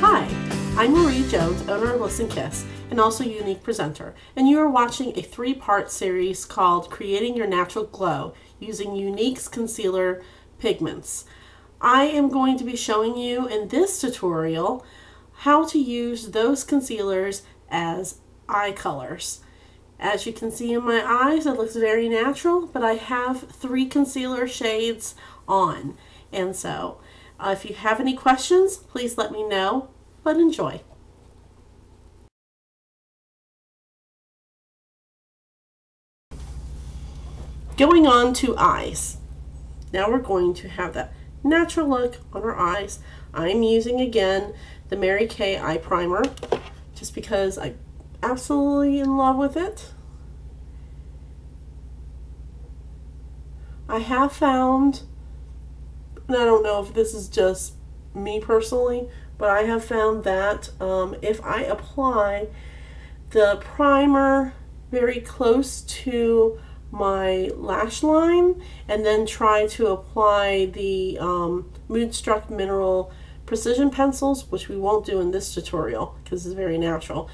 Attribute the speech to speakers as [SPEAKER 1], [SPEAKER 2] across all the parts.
[SPEAKER 1] Hi, I'm Marie Jones, owner of BlissNKiss, and also Younique presenter, and you are watching a three part series called Creating Your Natural Glow using Younique's concealer pigments. I am going to be showing you in this tutorial how to use those concealers as eye colors. As you can see in my eyes, it looks very natural, but I have three concealer shades on. And so, uh, if you have any questions, please let me know, but enjoy. Going on to eyes. Now we're going to have that natural look on our eyes. I'm using again the Mary Kay Eye Primer just because I'm absolutely in love with it. I have found, I don't know if this is just me personally, but I have found that um, if I apply the primer very close to my lash line and then try to apply the um, Moodstruck Mineral Precision Pencils, which we won't do in this tutorial because it's very natural.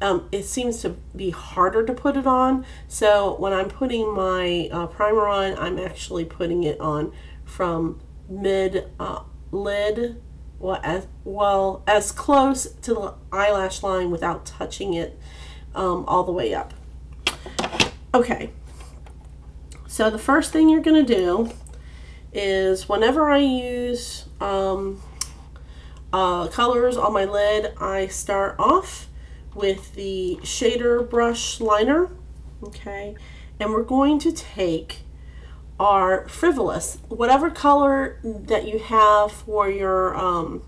[SPEAKER 1] Um, it seems to be harder to put it on. So when I'm putting my uh, primer on, I'm actually putting it on from mid uh, lid, well as, well as close to the eyelash line without touching it um, all the way up. Okay, so the first thing you're going to do is whenever I use um, uh, colors on my lid, I start off with the shader brush liner, okay, and we're going to take our frivolous, whatever color that you have for your um,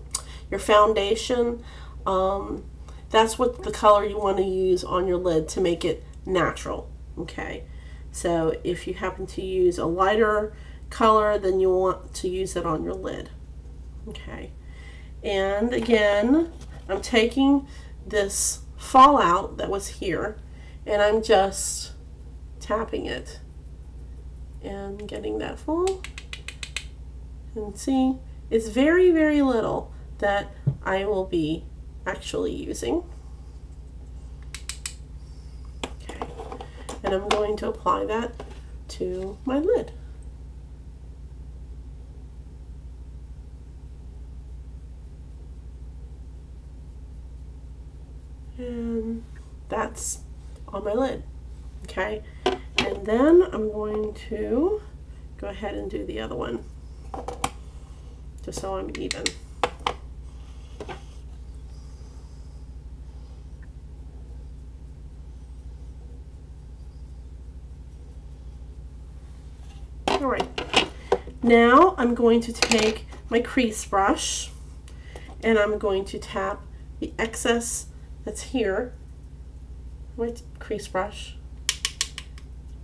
[SPEAKER 1] your foundation, um, that's what the color you want to use on your lid to make it natural, okay. So if you happen to use a lighter color, then you want to use it on your lid. Okay. And again, I'm taking this fallout that was here and I'm just tapping it and getting that full. And see, it's very, very little that I will be actually using. Okay. and I'm going to apply that to my lid. And that's on my lid, okay? And then I'm going to go ahead and do the other one, just so I'm even. All right, now I'm going to take my crease brush and I'm going to tap the excess that's here, my crease brush,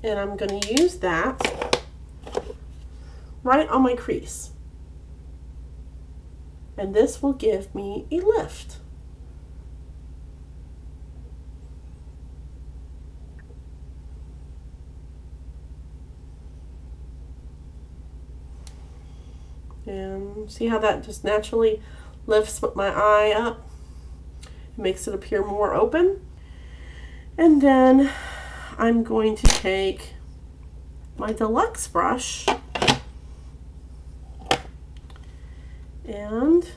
[SPEAKER 1] and I'm going to use that right on my crease. And this will give me a lift. And see how that just naturally lifts my eye up? It makes it appear more open. And then I'm going to take my deluxe brush and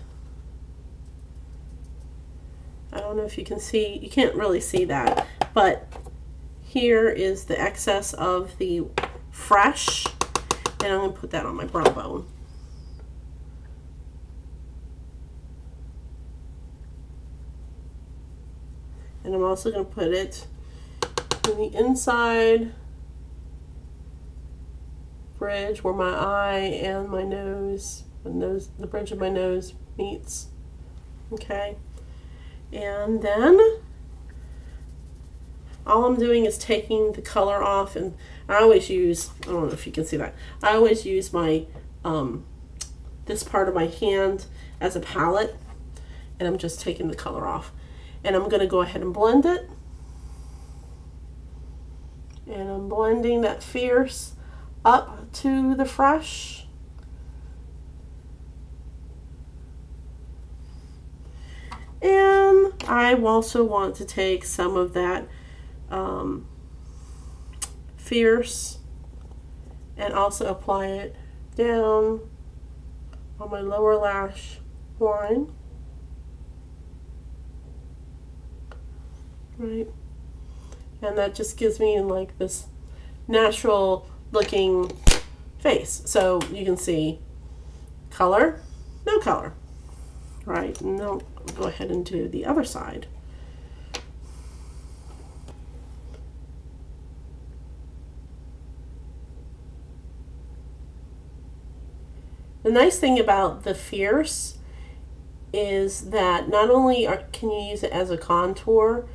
[SPEAKER 1] I don't know if you can see, you can't really see that, but here is the excess of the fresh and I'm going to put that on my brow bone. and I'm also going to put it in the inside bridge where my eye and my nose, the nose, the bridge of my nose meets. Okay, and then all I'm doing is taking the color off, and I always use, I don't know if you can see that, I always use my, um, this part of my hand as a palette, and I'm just taking the color off and I'm going to go ahead and blend it. And I'm blending that fierce up to the fresh. And I also want to take some of that um, Fierce and also apply it down on my lower lash line. Right. And that just gives me like this natural looking face. So you can see color, no color. Right, now go ahead and do the other side. The nice thing about the Fierce is that not only are, can you use it as a contour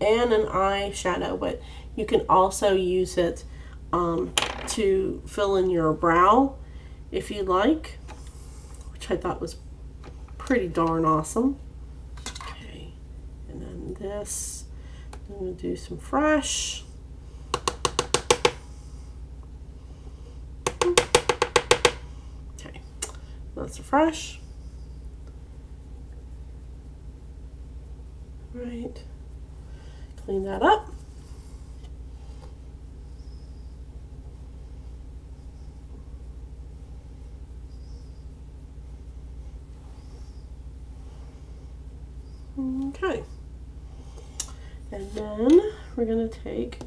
[SPEAKER 1] and an eyeshadow, but you can also use it um, to fill in your brow if you like, which I thought was pretty darn awesome. Okay, and then this, I'm to do some fresh. Okay, that's fresh. Right, clean that up. Okay. And then we're going to take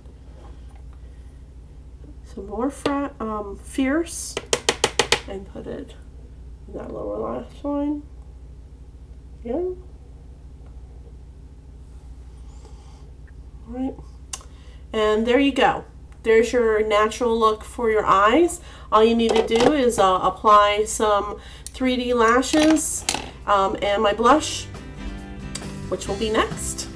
[SPEAKER 1] some more um, Fierce and put it in that lower lash line. Yeah. Right. And there you go. There's your natural look for your eyes. All you need to do is uh, apply some 3D lashes um, and my blush which will be next.